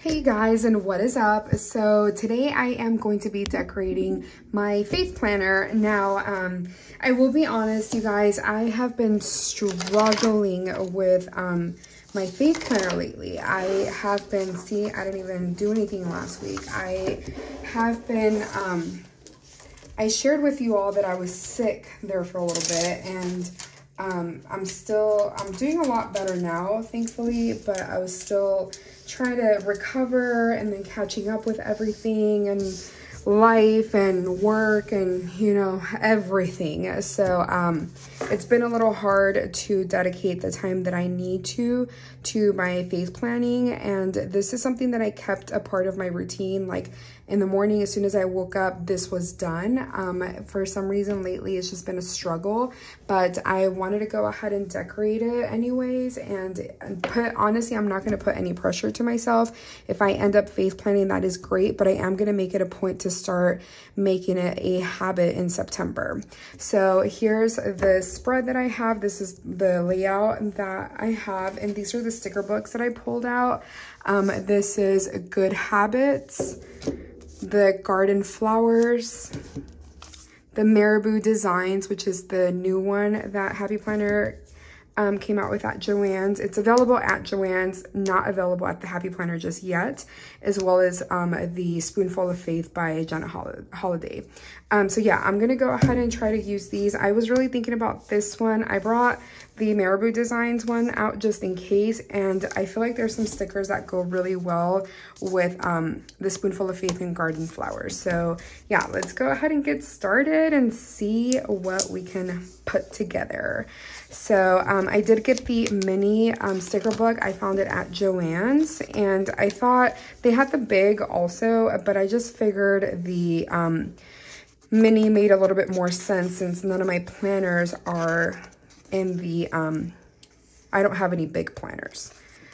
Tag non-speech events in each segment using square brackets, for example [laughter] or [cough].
Hey guys and what is up? So today I am going to be decorating my faith planner. Now, um, I will be honest you guys, I have been struggling with um, my faith planner lately. I have been, see, I didn't even do anything last week. I have been, um, I shared with you all that I was sick there for a little bit and um, I'm still, I'm doing a lot better now, thankfully, but I was still trying to recover and then catching up with everything and life and work and you know everything. So um it's been a little hard to dedicate the time that i need to to my faith planning. And this is something that i kept a part of my routine like in the morning as soon as i woke up this was done um for some reason lately it's just been a struggle but i wanted to go ahead and decorate it anyways and put honestly i'm not going to put any pressure to myself if i end up faith planning that is great but i am going to make it a point to start making it a habit in September. So here's the spread that I have. This is the layout that I have. And these are the sticker books that I pulled out. Um, this is Good Habits, the Garden Flowers, the Marabou Designs, which is the new one that Happy Planner um, came out with at Joann's. It's available at Joann's, not available at the Happy Planner just yet, as well as um, the Spoonful of Faith by Jenna Holiday. Um, so yeah, I'm going to go ahead and try to use these. I was really thinking about this one. I brought the Marabou Designs one out just in case, and I feel like there's some stickers that go really well with um, the Spoonful of Faith and Garden Flowers. So yeah, let's go ahead and get started and see what we can put together. So um, I did get the mini um, sticker book. I found it at Joann's and I thought they had the big also, but I just figured the um, mini made a little bit more sense since none of my planners are in the, um, I don't have any big planners.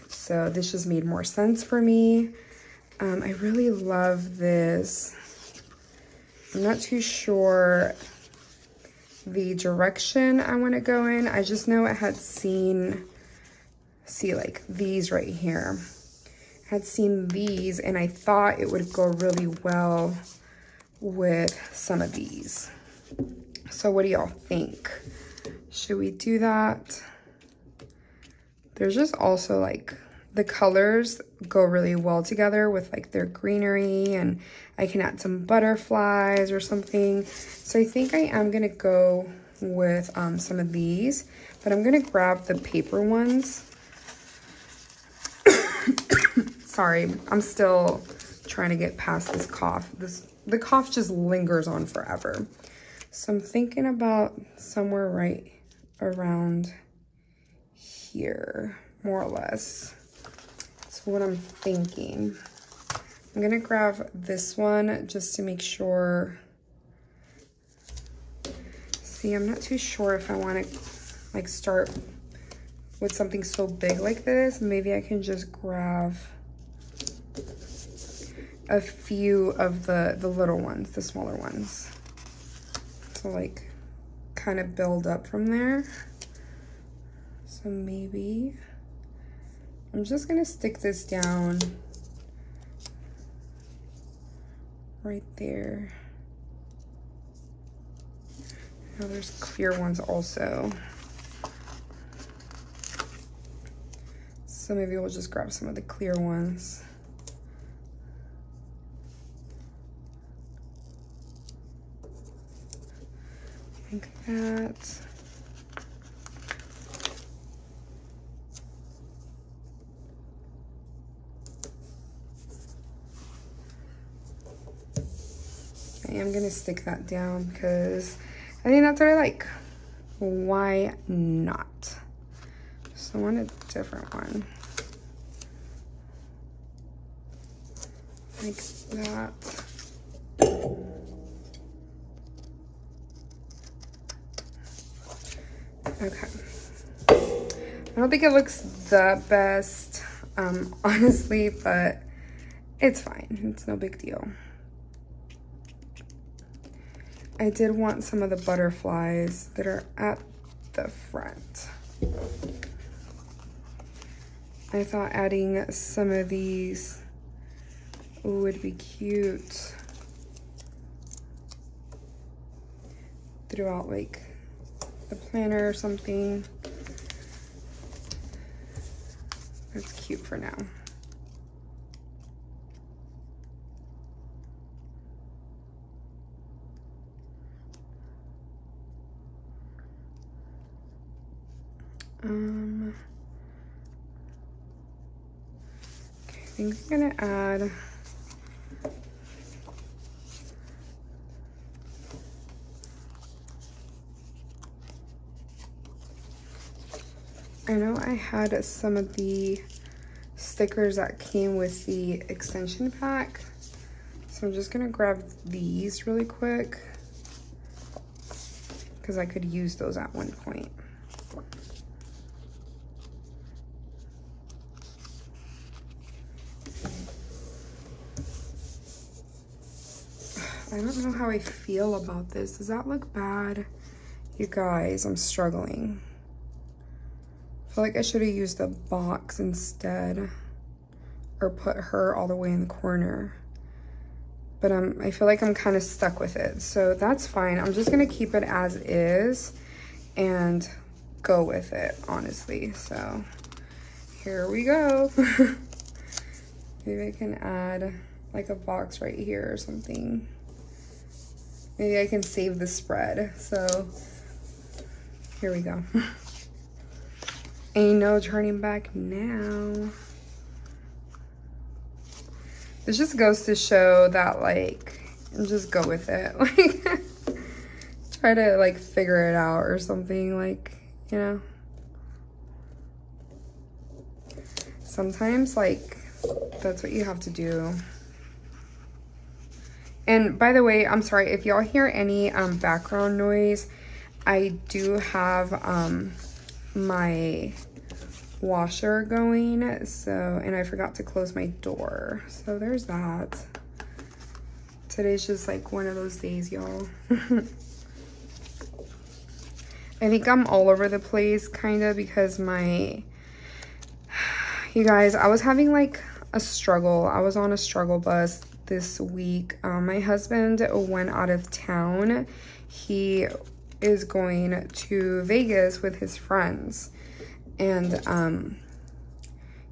So this just made more sense for me. Um, I really love this. I'm not too sure the direction I want to go in. I just know I had seen, see like these right here. I had seen these and I thought it would go really well with some of these. So what do y'all think? Should we do that? There's just also like the colors go really well together with like their greenery and I can add some butterflies or something. So I think I am gonna go with um, some of these, but I'm gonna grab the paper ones. [coughs] Sorry, I'm still trying to get past this cough. This The cough just lingers on forever. So I'm thinking about somewhere right around here, more or less That's what I'm thinking. I'm gonna grab this one just to make sure. See, I'm not too sure if I wanna like start with something so big like this. Maybe I can just grab a few of the, the little ones, the smaller ones. So like kind of build up from there. So maybe I'm just gonna stick this down right there. Now there's clear ones also. So maybe we'll just grab some of the clear ones. That. I am gonna stick that down because I think that's what I like. Why not? So I want a different one. Like that. Okay. I don't think it looks the best, um, [laughs] honestly, but it's fine. It's no big deal. I did want some of the butterflies that are at the front. I thought adding some of these would be cute throughout like the planner or something. That's cute for now. Um, okay, I think I'm gonna add I know I had some of the stickers that came with the extension pack. So I'm just gonna grab these really quick because I could use those at one point. I don't know how I feel about this. Does that look bad? You guys, I'm struggling feel like I should have used the box instead or put her all the way in the corner. But um, I feel like I'm kind of stuck with it. So that's fine. I'm just going to keep it as is and go with it, honestly. So here we go. [laughs] Maybe I can add like a box right here or something. Maybe I can save the spread. So here we go. [laughs] Ain't no turning back now. This just goes to show that like, just go with it. [laughs] Like, try to like figure it out or something like, you know. Sometimes like, that's what you have to do. And by the way, I'm sorry, if y'all hear any um, background noise, I do have um, my washer going so and I forgot to close my door. So there's that. Today's just like one of those days y'all. [laughs] I think I'm all over the place kind of because my you guys I was having like a struggle. I was on a struggle bus this week. Um, my husband went out of town. He is going to Vegas with his friends. And um,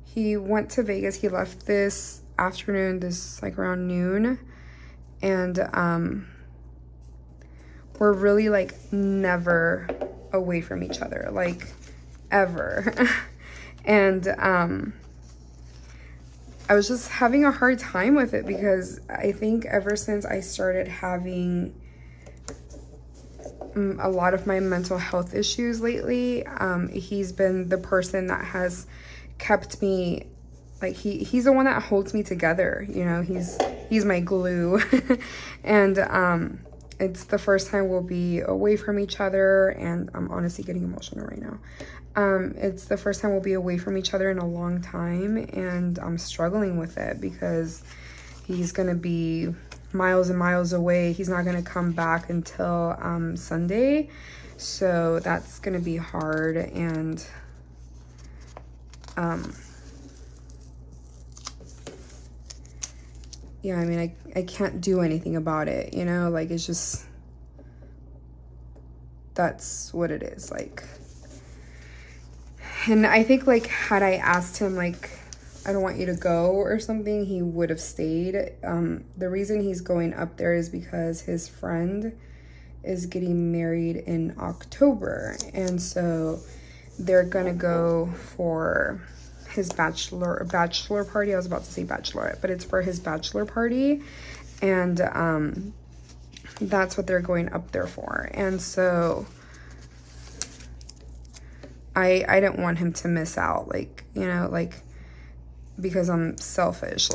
he went to Vegas. He left this afternoon, this like around noon. And um, we're really like never away from each other, like ever. [laughs] and um, I was just having a hard time with it because I think ever since I started having a lot of my mental health issues lately. Um, he's been the person that has kept me like he he's the one that holds me together you know he's he's my glue [laughs] and um it's the first time we'll be away from each other and i'm honestly getting emotional right now um it's the first time we'll be away from each other in a long time and i'm struggling with it because he's gonna be miles and miles away. He's not going to come back until um, Sunday. So that's going to be hard. And um, yeah, I mean, I, I can't do anything about it, you know? Like, it's just, that's what it is. Like, and I think, like, had I asked him, like, I don't want you to go or something, he would have stayed. Um, the reason he's going up there is because his friend is getting married in October. And so they're gonna go for his bachelor bachelor party. I was about to say bachelorette, but it's for his bachelor party. And um, that's what they're going up there for. And so I I didn't want him to miss out. Like, you know, like because I'm selfish.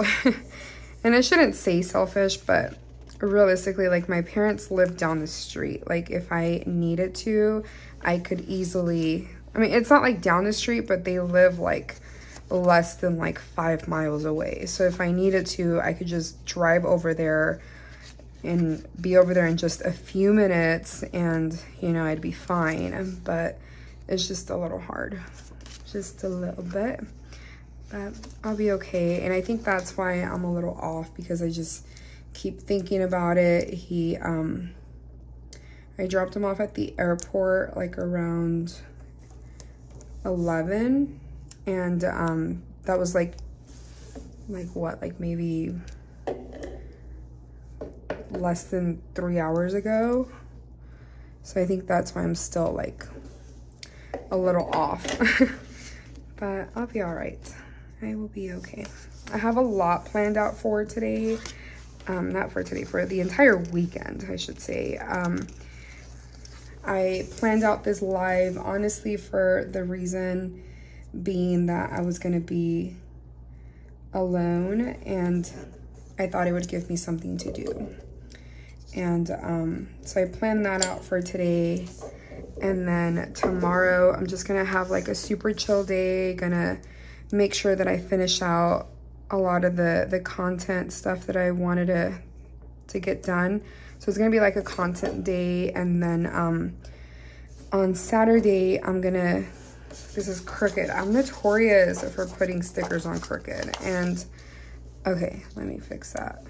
[laughs] and I shouldn't say selfish, but realistically, like my parents live down the street. Like if I needed to, I could easily, I mean, it's not like down the street, but they live like less than like five miles away. So if I needed to, I could just drive over there and be over there in just a few minutes and, you know, I'd be fine. But it's just a little hard, just a little bit. But I'll be okay. And I think that's why I'm a little off because I just keep thinking about it. He, um, I dropped him off at the airport like around 11 and um, that was like, like what, like maybe less than three hours ago. So I think that's why I'm still like a little off. [laughs] but I'll be all right. I will be okay. I have a lot planned out for today. Um, not for today, for the entire weekend, I should say. Um, I planned out this live, honestly, for the reason being that I was going to be alone and I thought it would give me something to do. And um, so I planned that out for today. And then tomorrow, I'm just gonna have like a super chill day, gonna make sure that I finish out a lot of the, the content stuff that I wanted to, to get done. So it's gonna be like a content day. And then um, on Saturday, I'm gonna, this is Cricut. I'm notorious for putting stickers on Cricut. And okay, let me fix that.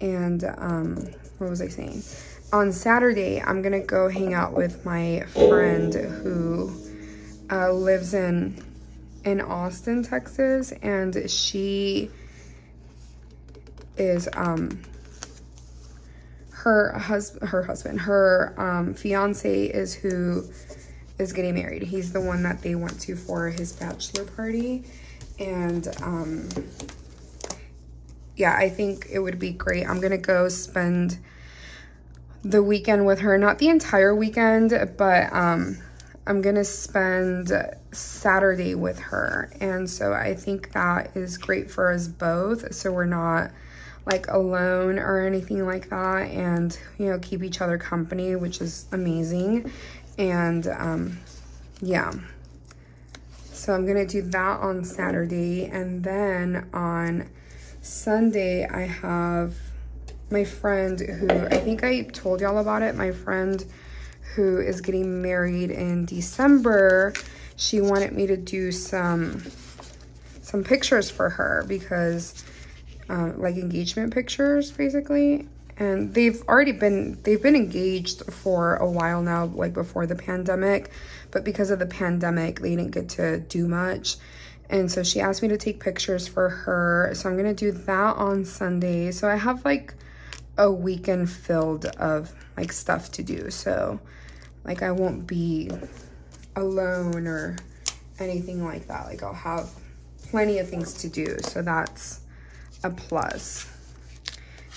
And um, what was I saying? On Saturday, I'm gonna go hang out with my friend who uh, lives in in Austin, Texas, and she is um her husband her husband her um fiance is who is getting married he's the one that they went to for his bachelor party and um yeah, I think it would be great. I'm to go spend the weekend with her. Not the entire weekend, but um, I'm going to spend Saturday with her. And so I think that is great for us both. So we're not like alone or anything like that. And you know keep each other company which is amazing. And um yeah. So i'm gonna do that on saturday. And then on Sunday, I have my friend who, I think I told y'all about it, my friend who is getting married in December, she wanted me to do some some pictures for her because um, like engagement pictures basically and they've already been they've been engaged for a while now like before the pandemic but because of the pandemic they didn't get to do much and so she asked me to take pictures for her. So I'm to do that on Sunday. So I have like a weekend filled of like stuff to do. So like I won't be alone or anything like that. Like I'll have plenty of things to do. So that's a plus.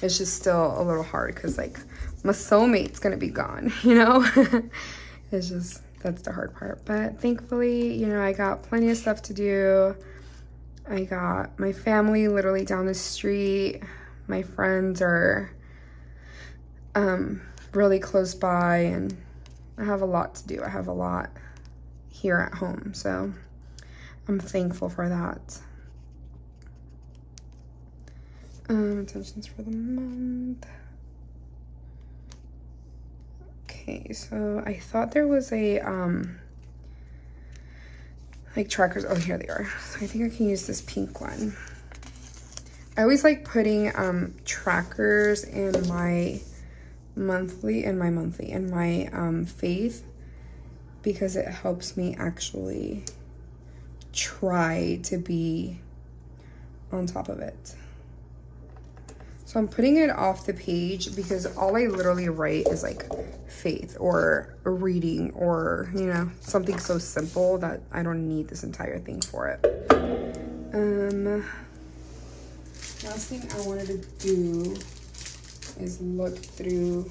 It's just still a little hard because like my soulmate's to be gone, [laughs] you know? [laughs] it's just that's the hard part. But thankfully, you know, I got plenty of stuff to do. I got my family literally down the street. My friends are um, really close by and I have a lot to do. I have a lot here at home. So I'm thankful for that. Um, intentions for the month. Okay, so I thought there was a, um, like trackers. Oh, here they are. So I think I can use this pink one. I always like putting um, trackers in my monthly, in my monthly, in my um, faith because it helps me actually try to be on top of it. So I'm putting it off the page because all I literally write is like faith or reading or, you know, something so simple that I don't need this entire thing for it. Um, last thing I wanted to do is look through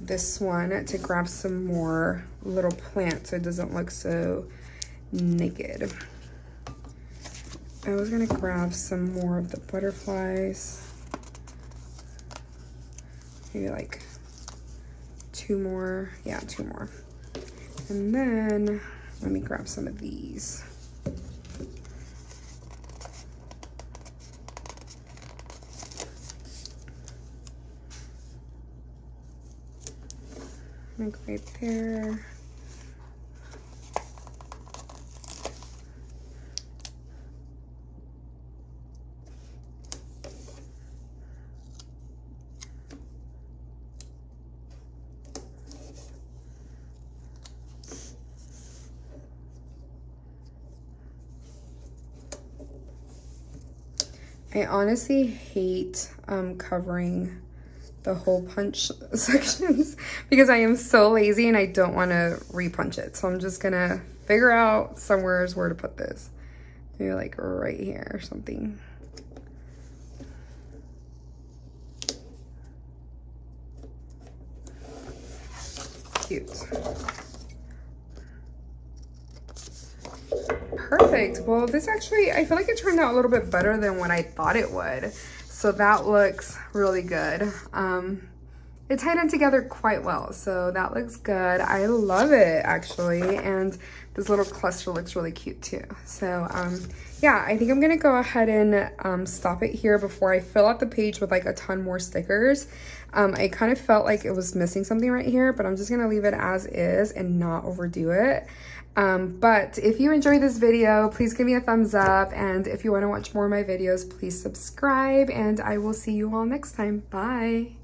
this one to grab some more little plants so it doesn't look so naked. I was gonna grab some more of the butterflies maybe like two more. Yeah, two more. And then let me grab some of these. like right there. I honestly hate um, covering the hole punch [laughs] sections because I am so lazy and I don't want to repunch it. So I'm just gonna figure out somewhere where to put this. Maybe like right here or something. Cute. Perfect. Well, this actually, I feel like it turned out a little bit better than what I thought it would. So that looks really good. Um, it tied in together quite well. So that looks good. I love it actually. And this little cluster looks really cute too. So um, yeah, I think I'm gonna go ahead and um, stop it here before I fill out the page with like a ton more stickers. Um, I kind of felt like it was missing something right here, but I'm just gonna leave it as is and not overdo it. Um, but if you enjoyed this video, please give me a thumbs up. And if you wanna watch more of my videos, please subscribe and I will see you all next time. Bye.